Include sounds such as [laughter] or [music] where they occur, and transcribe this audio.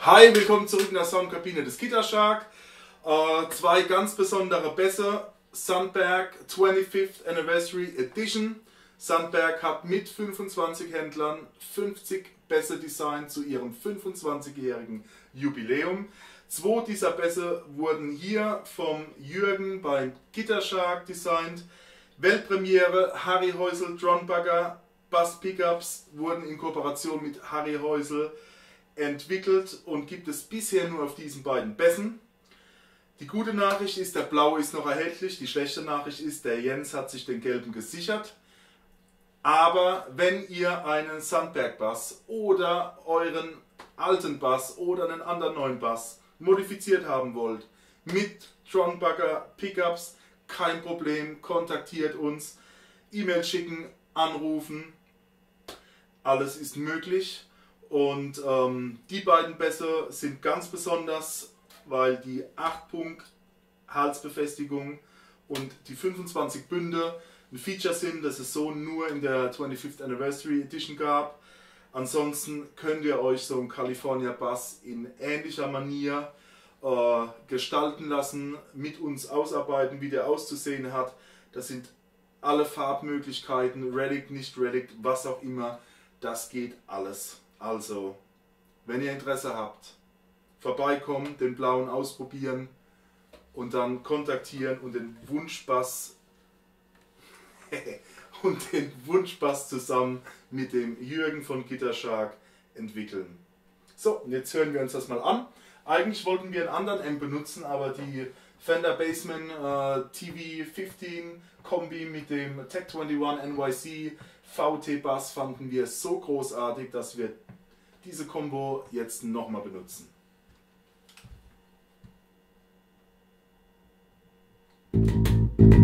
Hi, willkommen zurück in der Soundkabine des Guitar Shark. Äh, zwei ganz besondere Bässe. Sandberg 25th Anniversary Edition. Sandberg hat mit 25 Händlern 50 Bässe designt zu ihrem 25-jährigen Jubiläum. Zwei dieser Bässe wurden hier vom Jürgen beim Guitar Shark designt. Weltpremiere Harry Häusel Drumbugger Bass Pickups wurden in Kooperation mit Harry Häusel entwickelt und gibt es bisher nur auf diesen beiden Bässen. Die gute Nachricht ist, der blaue ist noch erhältlich. Die schlechte Nachricht ist, der Jens hat sich den gelben gesichert. Aber wenn ihr einen Sandberg Bass oder euren alten Bass oder einen anderen neuen Bass modifiziert haben wollt mit Tronbugger Pickups, kein Problem, kontaktiert uns, E-Mail schicken, anrufen, alles ist möglich. Und ähm, die beiden Bässe sind ganz besonders, weil die 8-Punkt Halsbefestigung und die 25 Bünde ein Feature sind, das es so nur in der 25th Anniversary Edition gab. Ansonsten könnt ihr euch so einen California Bass in ähnlicher Manier äh, gestalten lassen, mit uns ausarbeiten, wie der auszusehen hat. Das sind alle Farbmöglichkeiten, Relic, nicht Relic, was auch immer, das geht alles. Also, wenn ihr Interesse habt, vorbeikommen, den blauen ausprobieren und dann kontaktieren und den Wunschbass [laughs] und den Wunschbass zusammen mit dem Jürgen von Gittershark entwickeln. So, und jetzt hören wir uns das mal an. Eigentlich wollten wir einen anderen M benutzen, aber die Fender Bassman äh, TV15 Kombi mit dem Tech 21 NYC VT Bass fanden wir so großartig, dass wir diese Combo jetzt nochmal benutzen. Thank